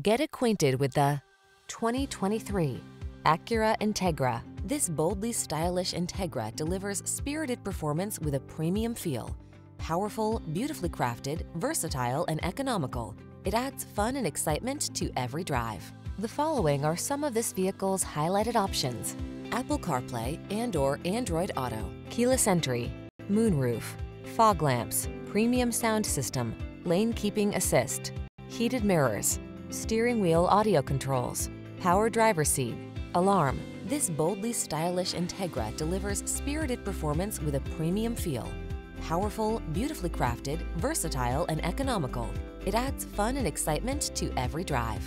Get acquainted with the 2023 Acura Integra. This boldly stylish Integra delivers spirited performance with a premium feel. Powerful, beautifully crafted, versatile, and economical, it adds fun and excitement to every drive. The following are some of this vehicle's highlighted options. Apple CarPlay and or Android Auto, keyless entry, moonroof, fog lamps, premium sound system, lane keeping assist, heated mirrors, steering wheel audio controls, power driver seat, alarm. This boldly stylish Integra delivers spirited performance with a premium feel. Powerful, beautifully crafted, versatile, and economical, it adds fun and excitement to every drive.